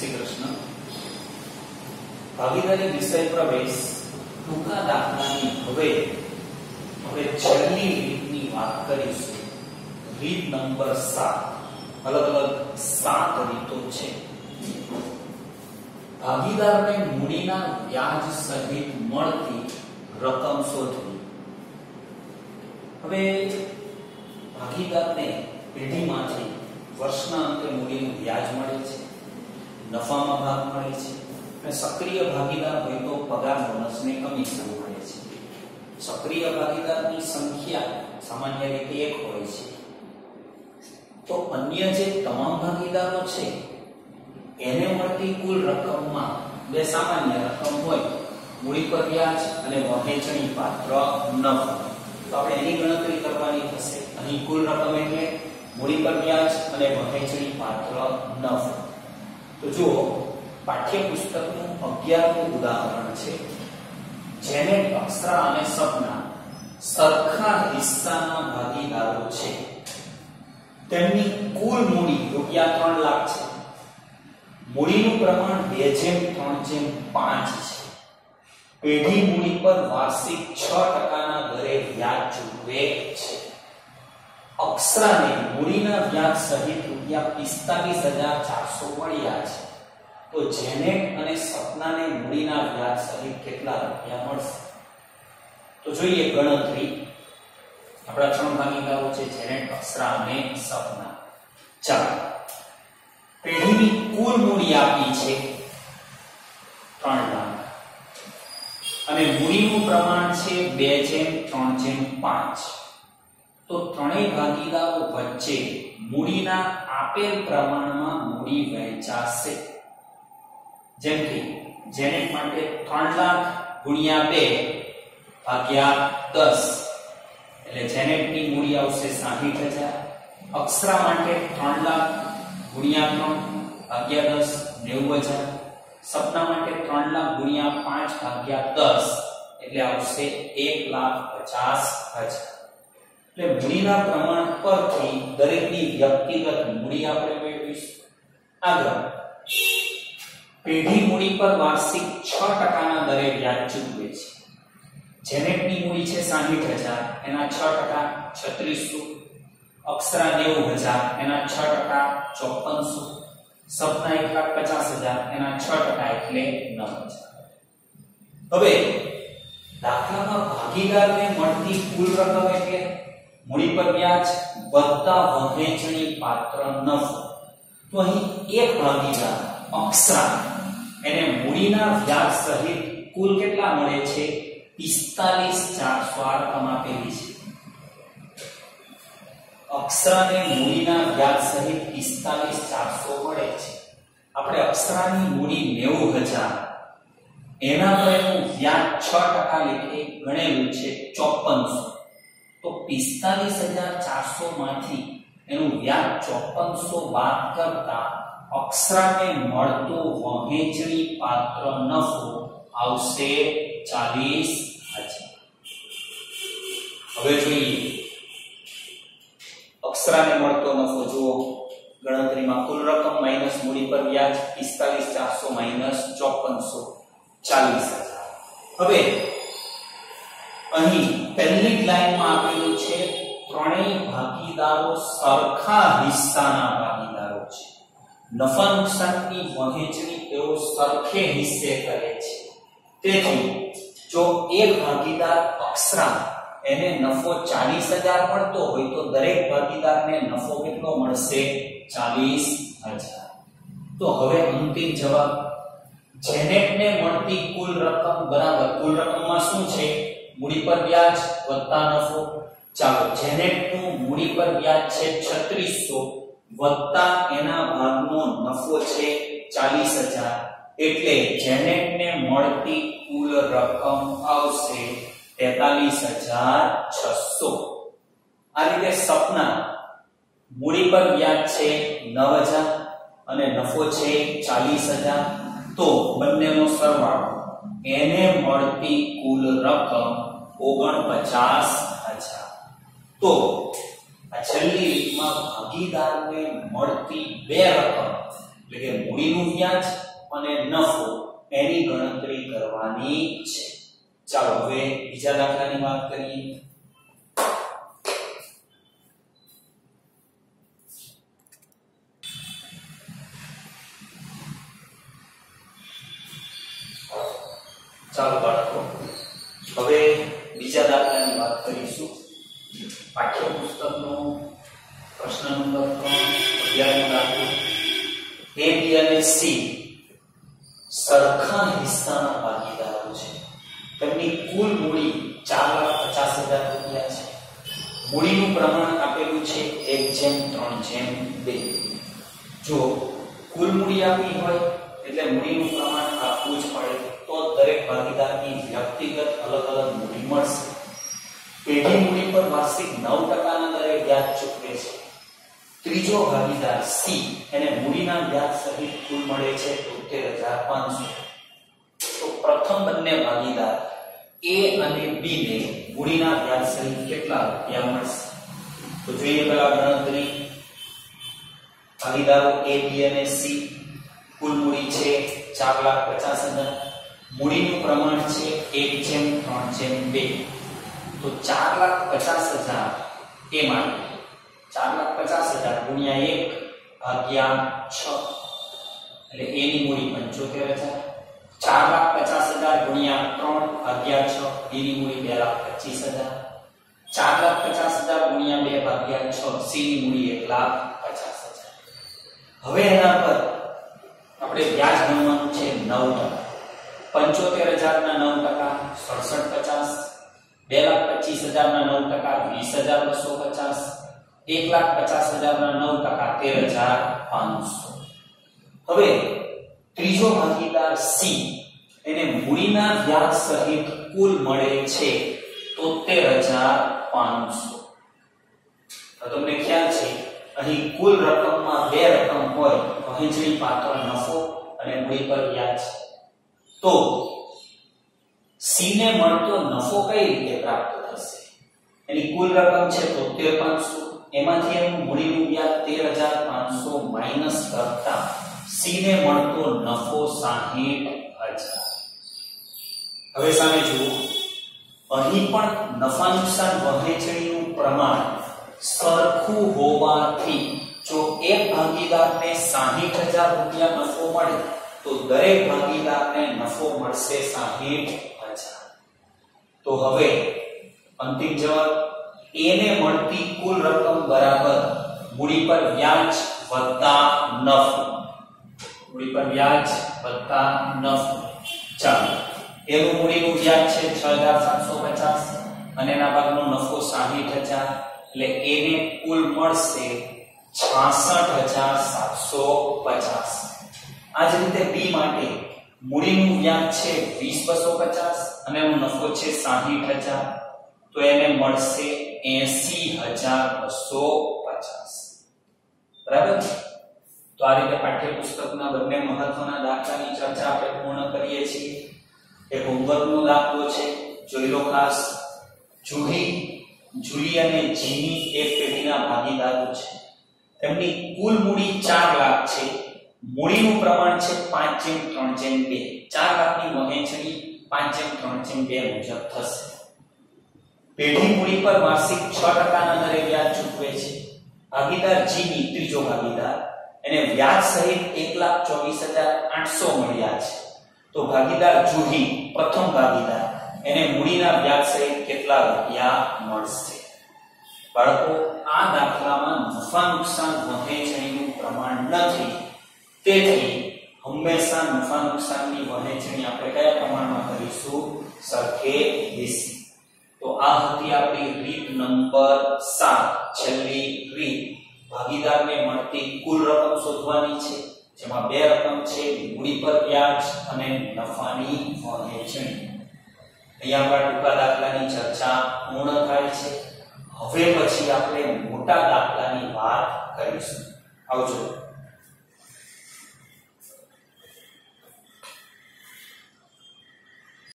શ્રી કૃષ્ણ ભાગીદારી વિષય પ્રવેશ ટૂંકા દાખલાની હવે હવે છેલ્લી રીતની વાત કરીશું. રીત નંબર સાત. અલગ અલગ સાત રીતો છે. ભાગીદારને મૂડીના વ્યાજ સહિત મળતી રકમ શોધવી. હવે ભાગીદારને પેઢીમાંથી વર્ષના અંતે મૂડીનું વ્યાજ મળે છે. નફામાં ભાગ મળે છે અને સક્રિય ભાગીદાર હોય તો પગાર બોનસને કમિશન મળે છે. સક્રિય ભાગીદારની સંખ્યા સામાન્ય રીતે એક હોય છે. તો અન્ય જે તમામ ભાગીદારો છે, એને મળતી કુલ રકમમાં બે સામાન્ય રકમ હોય, મૂડી પર વ્યાજ અને વહેંચણી પાત્ર નફો તો આપણે એની ગણતરી કરવાની થશે. અહીં કુલ રકમ એટલે મૂડી પર વ્યાજ અને વહેંચણી પાત્ર નફો તો જુઓ, પાઠ્યપુસ્તકનું 11મું ઉદાહરણ છે, જેને અક્ષરા અને સપના સરખા હિસ્સાના ભાગીદારો છે. તેમની કુલ મૂડી રૂપિયા ત્રણ લાખ છે. મૂડીનું પ્રમાણ બે જેમ, ત્રણ જેમ પાંચ છે. પેઢી મૂડી પર વાર્ષિક છ ટકાના દરે વ્યાજ ચૂકવે છે. અક્ષરાને મૂડીના વ્યાજ સહિત રૂપિયા પિસ્તાલીસ હજાર ચારસો મળ્યા છે. તો જેનેટ અને સપનાને મૂડીના વ્યાજ સહિત કેટલા રૂપિયા મળશે? તો જોઈએ ગણતરી. આપણા ત્રણ ભાગીદારો છે જેનેટ અક્ષરા અને સપના. ચાલો. પેઢીની કુલ મૂડી આપી છે ત્રણ લાખ. અને મૂડીનું પ્રમાણ છે બે જેમ, ત્રણ જેમ 5 તો ત્રણેય ભાગીદારો વચ્ચે મૂડીના આપેલ પ્રમાણમાં મૂડી વહેંચાશે. જેમ કે, જેને માટે 3 લાખ ગુણ્યા 2 ભાગ્યા 10 એટલે જેનેટની મૂડી આવશે 60000 અક્ષરા માટે 3 લાખ ગુણ્યા 3 ભાગ્યા 10 90000 સપના માટે 3 લાખ ગુણ્યા 5 ભાગ્યા 10 એટલે આવશે 1 લાખ 50000 એટલે મૂડીના પ્રમાણ પરથી દરેકની વ્યક્તિગત મૂડી આપણે મેળવીશું. આગળ. પેઢી મૂડી પર વાર્ષિક 6% ના દરે વ્યાજ ચૂકવે છે. જેનેટની મૂડી છે 60000 એના 6% 3600 અક્ષરા 90000 એના 6% 5400 સપના 1 લાખ 50000 એના 6% એટલે 9000 હવે દાખલામાં ભાગીદારને મળતી કુલ રકમ એટલે? મૂડી પર વ્યાજ વત્તા વહેંચણી પાત્ર નફો તો અહીં એક ભાગીદાર અક્ષરા એને મૂડીના વ્યાજ સહિત કુલ કેટલા મળે છે? 45400 આ રકમ આપેલી છે. અક્ષરાને મૂડીના વ્યાજ સહિત 45400 મળે છે. આપણે અક્ષરાની મૂડી 90000 એના પર એનું વ્યાજ 6% લેખે ગણેલું છે 5400 તો 45400 માંથી એનું વ્યાજ ચોપનસો બાદ કરતા અક્ષરાને મળતો વહેંચણી પાત્ર નફો આવશે 40000 હવે જોઈએ. અક્ષરાને મળતો નફો જુઓ. ગણતરીમાં કુલ રકમ માઇનસ મૂડી પર વ્યાજ પિસ્તાલીસ ચારસો માઇનસ ચોપનસો ચાલીસ હજાર. હવે અહીં પહેલી લાઈનમાં આપેલું છે, ત્રણેય ભાગીદારો સરખા હિસ્સાના ભાગીદારો છે. નફા નુકસાનની વહેંચણી તેઓ સરખે હિસ્સે કરે છે. તેથી, જો એક ભાગીદાર અક્ષરા, એને નફો 40000 મળતો હોય તો દરેક ભાગીદારને નફો કેટલો મળશે? 40000 તો હવે અંતિમ જવાબ. જેનેટને મળતી કુલ રકમ બરાબર, કુલ રકમમાં શું છે? મૂડી પર વ્યાજ વત્તા નફો ચાલો જેનેટનું મૂડી પર વ્યાજ છે 3600 વત્તા એના ભાગનો નફો છે 40000 એટલે જેનેટને મળતી કુલ રકમ આવશે 43600 આ રીતે સપના, મૂડી પર વ્યાજ છે 9000 અને નફો છે 40000 તો બંનેનો સરવાળો, એને મળતી કુલ રકમ 49000 તો છેલ્લી રીતમાં ભાગીદારને મળતી બે રકમ, એટલે કે મૂડીનું વ્યાજ અને નફો, એની ગણતરી કરવાની છે. ચાલો, હવે બીજા દાખલાની વાત કરીએ. ચાલો એ બી અને સી સરખા હિસ્સાના ભાગીદારો છે. તેમની કુલ મૂડી ચાર લાખ પચાસ હજાર રૂપિયા છે. મૂડીનું પ્રમાણ આપેલું છે એક જેમ, ત્રણ જેમ, બે. જો કુલ મૂડી આપી હોય, એટલે મૂડીનું પ્રમાણ આપવું જ પડે, તો દરેક ભાગીદારની વ્યક્તિગત અલગ અલગ મૂડી મળશે. પેઢી મૂડી પર વાર્ષિક નવ ટકાના દરે વ્યાજ ચૂકવે છે. ત્રીજો ભાગીદાર સી. એને મૂડીના વ્યાજ સહિત કુલ મળે છે તોતેર હજાર પાંચસો. તો પ્રથમ બંને ભાગીદાર એ અને બી ને મૂડીના વ્યાજ સહિત કેટલા રૂપિયા મળશે? તો જોઈએ પેલા ગણતરી. ભાગીદારો એ, બી અને સી. કુલ મૂડી છે ચાર લાખ પચાસ હજાર. મૂડીનું પ્રમાણ છે એક જેમ, ત્રણ જેમ બે. તો ચાર લાખ પચાસ હજાર એ માટે ચાર લાખ પચાસ હજાર ગુણ્યા એક ભાગ્યા છ. એટલે એની મૂડી પંચોતેર હજાર. ચાર લાખ પચાસ હજાર ગુણ્યા ત્રણ ભાગ્યા છ એની મૂડી બે લાખ પચીસ હજાર. ચાર લાખ પચાસ હજાર ગુણ્યા બે ભાગ્યા છ સી ની મૂડી એક લાખ પચાસ હજાર. હવે એના પર આપણે વ્યાજ ગણવાનું છે નવ ટકા. પંચોતેર હજારના નવ ટકા, સડસઠ પચાસ. બે લાખ પચીસ હજારના નવ ટકા, વીસ હજાર બસો પચાસ. એક લાખ પચાસ હજારના નવ ટકા તેર હજાર પાંચસો. હવે ત્રીજો ભાગીદાર સી, એને મૂડીના વ્યાજ સહિત કુલ મળે છે તોતેર હજાર પાંચસો. તો તમને ખ્યાલ છે, અહીં કુલ રકમમાં બે રકમ હોય વહેંચણી પાત્ર નફો અને મૂડી પર વ્યાજ તો સી ને મળતો નફો કઈ રીતે પ્રાપ્ત થશે? એની કુલ રકમ છે તોતેર પાંચસો. એમાંથી એમ મૂડી રૂપિયા તેર હજાર કરતા સી ને મળતો નફો સાહીઠ હવે સામે જુઓ. અહીં પણ નફા નુકસાન વહેંચણીનું પ્રમાણ સરખું હોવાથી જો એક ભાગીદારને સાહીઠ હજાર રૂપિયા નફો મળે, તો દરેક ભાગીદારને નફો મળશે સાહીઠ હજાર. તો હવે અંતિમ જવાબ. એ ને મળતી કુલ રકમ બરાબર મૂડી પર વ્યાજ વત્તા નફો. મૂડી પર વ્યાજ વત્તા નફો. ચાલો, એનું મૂડીનું વ્યાજ છે 6750 અને એના ભાગનો નફો 60000 એટલે એને કુલ મળશે 66750 આ જ રીતે બી માટે મૂડીનું વ્યાજ છે 20250 અને એનો નફો છે 60000 તો એને મળશે 80250 બરાબર? તો આ રીતે પાઠ્યપુસ્તકના બંને મહત્વના દાખલાની ચર્ચા આપણે પૂર્ણ કરીએ છીએ. એક હોમવર્કનો દાખલો છે. જોઈ લો ખાસ. જુહી જુલી અને જીની એક પેઢીના ભાગીદારો છે. તેમની કુલ મૂડી ચાર લાખ છે. મૂડીનું પ્રમાણ છે પાંચ જેમ ત્રણ જેમ 2 4 લાખની વહેંચણી પાંચ જેમ ત્રણ જેમ બે મુજબ થશે. પેઢી મૂડી પર વાર્ષિક 6 ટકાના દરે વ્યાજ ચૂકવે છે. ભાગીદાર જી ની ત્રીજો ભાગીદાર. એને વ્યાજ સહિત 124800 મળ્યા છે. તો ભાગીદાર જુહી પ્રથમ ભાગીદાર. એને મૂડીના વ્યાજ સહિત કેટલા રૂપિયા મળશે? બાળકો, આ દાખલામાં નફા નુકસાન વહેંચણીનું પ્રમાણ નથી. તેથી હંમેશા નફા નુકસાનની વહેંચણી આપણે કયા પ્રમાણમાં કરીશું? સરખે વીસી તો આ હતી આપણી રીત નંબર 7 છેલ્લી રીત. ભાગીદારને મળતી કુલ રકમ શોધવાની છે, જેમાં બે રકમ છે, મૂડી પર વ્યાજ અને નફાની વહેંચણી અહીંયા આપણા ટૂંકા દાખલાની ચર્ચા પૂર્ણ થાય છે. હવે પછી આપણે મોટા દાખલાની વાત કરીશું. આવજો.